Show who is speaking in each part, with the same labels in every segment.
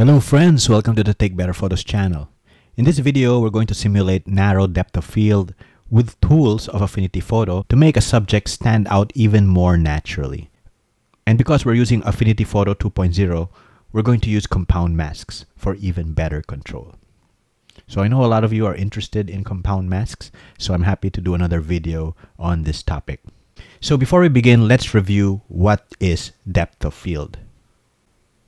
Speaker 1: Hello friends, welcome to the Take Better Photos channel. In this video, we're going to simulate narrow depth of field with tools of Affinity Photo to make a subject stand out even more naturally. And because we're using Affinity Photo 2.0, we're going to use compound masks for even better control. So I know a lot of you are interested in compound masks, so I'm happy to do another video on this topic. So before we begin, let's review what is depth of field.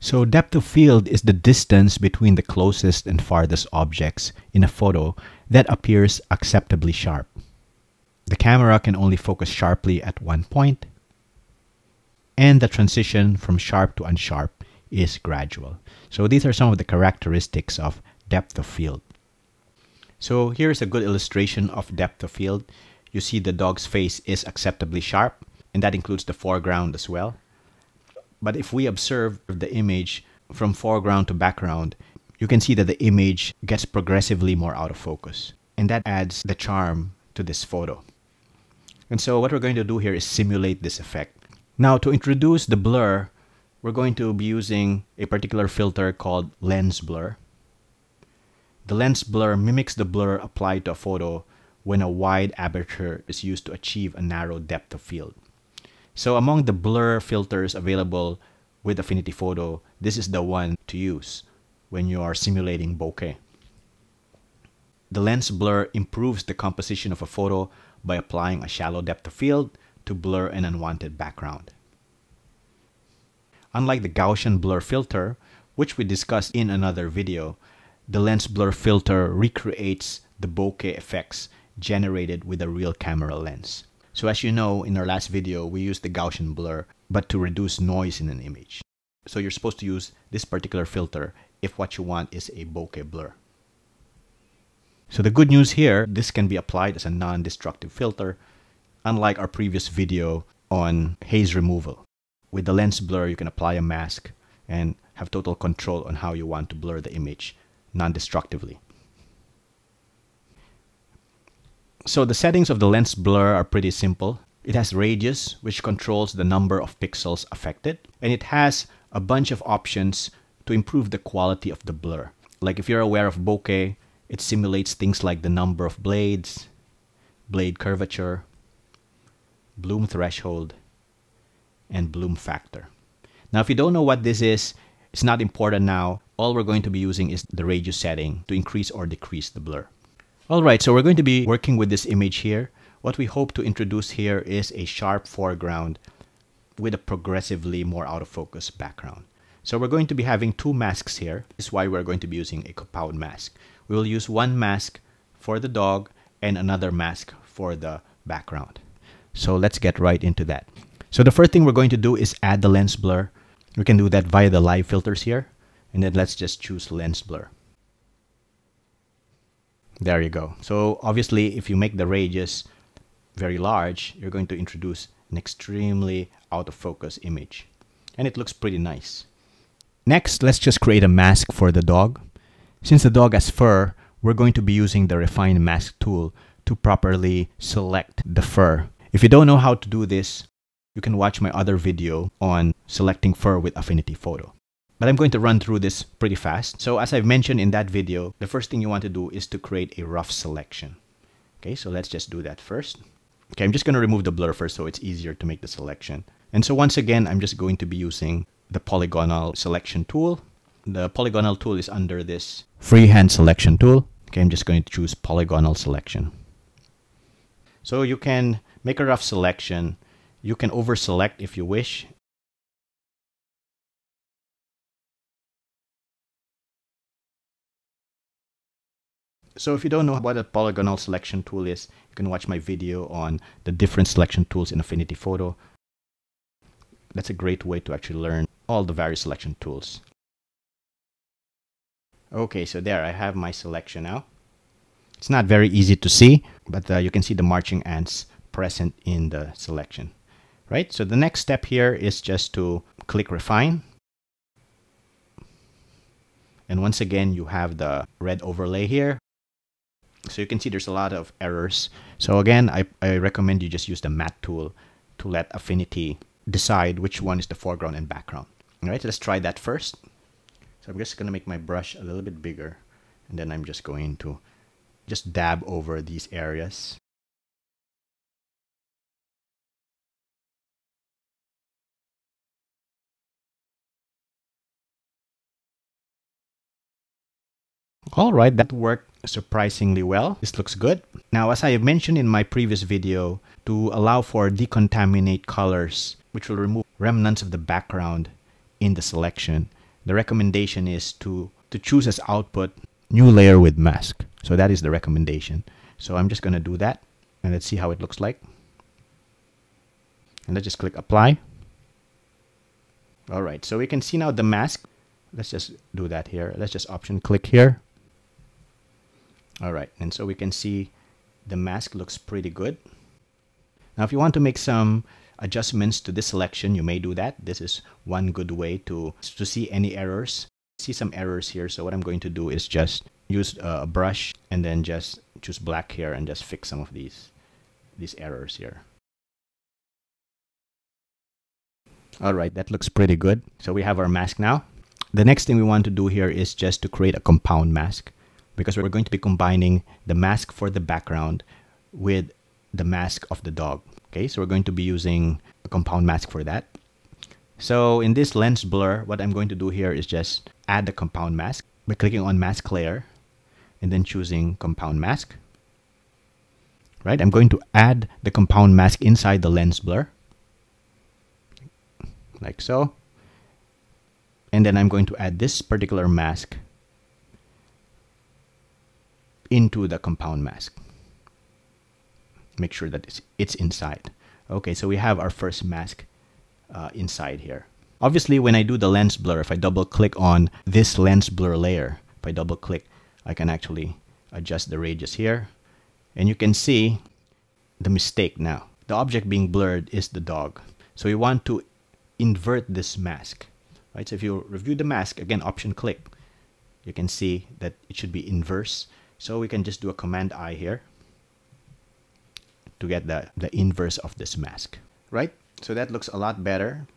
Speaker 1: So depth of field is the distance between the closest and farthest objects in a photo that appears acceptably sharp. The camera can only focus sharply at one point, and the transition from sharp to unsharp is gradual. So these are some of the characteristics of depth of field. So here's a good illustration of depth of field. You see the dog's face is acceptably sharp, and that includes the foreground as well. But if we observe the image from foreground to background, you can see that the image gets progressively more out of focus. And that adds the charm to this photo. And so what we're going to do here is simulate this effect. Now to introduce the blur, we're going to be using a particular filter called lens blur. The lens blur mimics the blur applied to a photo when a wide aperture is used to achieve a narrow depth of field. So among the blur filters available with Affinity Photo, this is the one to use when you are simulating bokeh. The lens blur improves the composition of a photo by applying a shallow depth of field to blur an unwanted background. Unlike the Gaussian blur filter, which we discussed in another video, the lens blur filter recreates the bokeh effects generated with a real camera lens. So as you know, in our last video, we used the Gaussian blur, but to reduce noise in an image. So you're supposed to use this particular filter if what you want is a bokeh blur. So the good news here, this can be applied as a non-destructive filter, unlike our previous video on haze removal. With the lens blur, you can apply a mask and have total control on how you want to blur the image non-destructively. So the settings of the lens blur are pretty simple. It has radius, which controls the number of pixels affected, and it has a bunch of options to improve the quality of the blur. Like if you're aware of bokeh, it simulates things like the number of blades, blade curvature, bloom threshold, and bloom factor. Now, if you don't know what this is, it's not important now. All we're going to be using is the radius setting to increase or decrease the blur. Alright, so we're going to be working with this image here. What we hope to introduce here is a sharp foreground with a progressively more out of focus background. So we're going to be having two masks here. This is why we're going to be using a compound mask. We will use one mask for the dog and another mask for the background. So let's get right into that. So the first thing we're going to do is add the lens blur. We can do that via the live filters here. And then let's just choose lens blur. There you go. So obviously, if you make the radius very large, you're going to introduce an extremely out of focus image. And it looks pretty nice. Next, let's just create a mask for the dog. Since the dog has fur, we're going to be using the Refine Mask tool to properly select the fur. If you don't know how to do this, you can watch my other video on selecting fur with Affinity Photo. But I'm going to run through this pretty fast. So as I've mentioned in that video, the first thing you want to do is to create a rough selection. Okay, so let's just do that first. Okay, I'm just going to remove the blur first so it's easier to make the selection. And so once again, I'm just going to be using the polygonal selection tool. The polygonal tool is under this freehand selection tool. Okay, I'm just going to choose polygonal selection. So you can make a rough selection. You can over select if you wish So if you don't know what a polygonal selection tool is, you can watch my video on the different selection tools in Affinity Photo. That's a great way to actually learn all the various selection tools. Okay, so there I have my selection now. It's not very easy to see, but uh, you can see the marching ants present in the selection. Right, so the next step here is just to click refine. And once again, you have the red overlay here. So you can see there's a lot of errors. So again, I, I recommend you just use the matte tool to let Affinity decide which one is the foreground and background. All right, let's try that first. So I'm just going to make my brush a little bit bigger and then I'm just going to just dab over these areas. All right, that worked surprisingly well. This looks good. Now, as I have mentioned in my previous video, to allow for decontaminate colors, which will remove remnants of the background in the selection, the recommendation is to, to choose as output new layer with mask. So that is the recommendation. So I'm just going to do that and let's see how it looks like. And let's just click apply. All right, so we can see now the mask. Let's just do that here. Let's just option click here. All right, and so we can see the mask looks pretty good. Now, if you want to make some adjustments to this selection, you may do that. This is one good way to, to see any errors. See some errors here. So what I'm going to do is just use a brush and then just choose black here and just fix some of these, these errors here. All right, that looks pretty good. So we have our mask now. The next thing we want to do here is just to create a compound mask because we're going to be combining the mask for the background with the mask of the dog. Okay, so we're going to be using a compound mask for that. So in this lens blur, what I'm going to do here is just add the compound mask by clicking on mask layer and then choosing compound mask. Right, I'm going to add the compound mask inside the lens blur. Like so. And then I'm going to add this particular mask into the compound mask. Make sure that it's, it's inside. Okay, so we have our first mask uh, inside here. Obviously, when I do the lens blur, if I double click on this lens blur layer, if I double click, I can actually adjust the radius here. And you can see the mistake now. The object being blurred is the dog. So we want to invert this mask. Right? So if you review the mask, again, option click, you can see that it should be inverse. So we can just do a command I here to get the, the inverse of this mask, right? So that looks a lot better.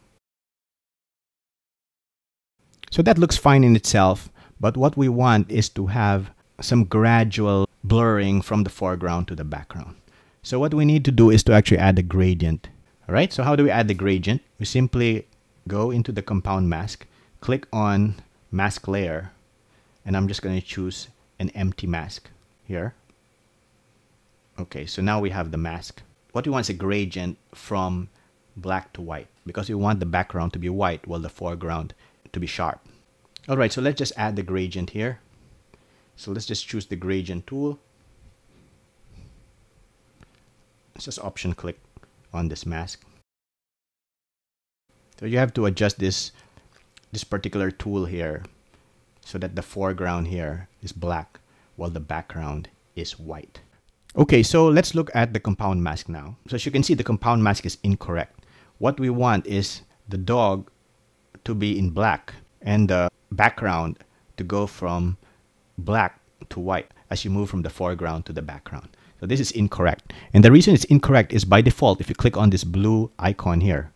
Speaker 1: So that looks fine in itself, but what we want is to have some gradual blurring from the foreground to the background. So what we need to do is to actually add a gradient. All right, so how do we add the gradient? We simply go into the compound mask, click on mask layer, and I'm just going to choose an empty mask here. Okay, so now we have the mask. What we want is a gradient from black to white because we want the background to be white while the foreground to be sharp. All right, so let's just add the gradient here. So let's just choose the gradient tool. Let's just option click on this mask. So you have to adjust this this particular tool here so that the foreground here is black while the background is white. Okay, so let's look at the compound mask now. So as you can see, the compound mask is incorrect. What we want is the dog to be in black and the background to go from black to white as you move from the foreground to the background. So this is incorrect. And the reason it's incorrect is by default, if you click on this blue icon here,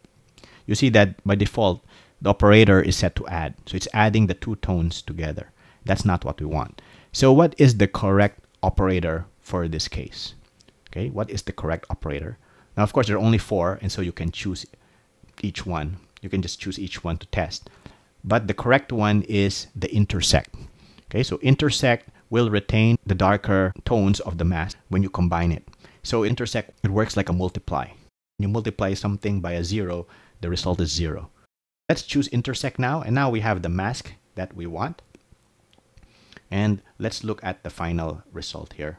Speaker 1: you see that by default, the operator is set to add. So it's adding the two tones together. That's not what we want. So what is the correct operator for this case? Okay, what is the correct operator? Now, of course, there are only four, and so you can choose each one. You can just choose each one to test. But the correct one is the intersect. Okay, so intersect will retain the darker tones of the mask when you combine it. So intersect, it works like a multiply. When you multiply something by a zero, the result is zero. Let's choose intersect now, and now we have the mask that we want. And let's look at the final result here.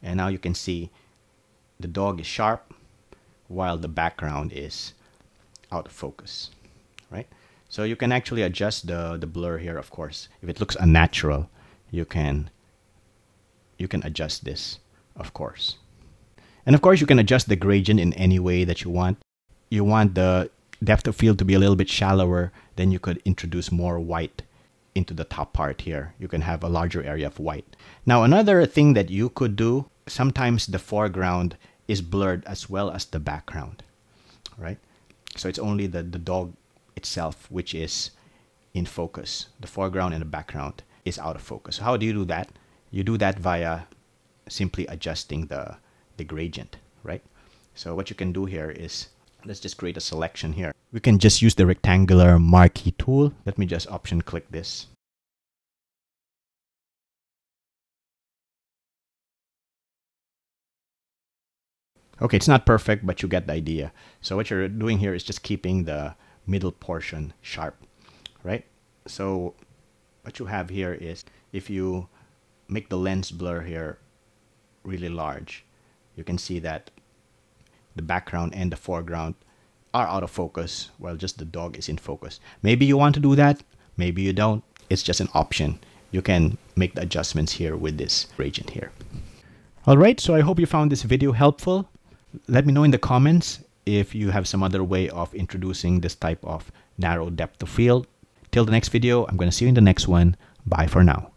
Speaker 1: And now you can see the dog is sharp while the background is out of focus, right? So you can actually adjust the, the blur here, of course. If it looks unnatural, you can you can adjust this, of course. And of course, you can adjust the gradient in any way that you want. You want the depth of field to be a little bit shallower, then you could introduce more white into the top part here. You can have a larger area of white. Now, another thing that you could do, sometimes the foreground is blurred as well as the background, right? So it's only the, the dog itself, which is in focus. The foreground and the background is out of focus. How do you do that? You do that via simply adjusting the, the gradient, right? So what you can do here is, let's just create a selection here. We can just use the rectangular marquee tool. Let me just option click this. Okay, it's not perfect, but you get the idea. So what you're doing here is just keeping the middle portion sharp, right? So what you have here is if you make the lens blur here really large, you can see that the background and the foreground are out of focus while just the dog is in focus. Maybe you want to do that, maybe you don't. It's just an option. You can make the adjustments here with this gradient here. All right, so I hope you found this video helpful. Let me know in the comments if you have some other way of introducing this type of narrow depth of field. Till the next video, I'm going to see you in the next one. Bye for now.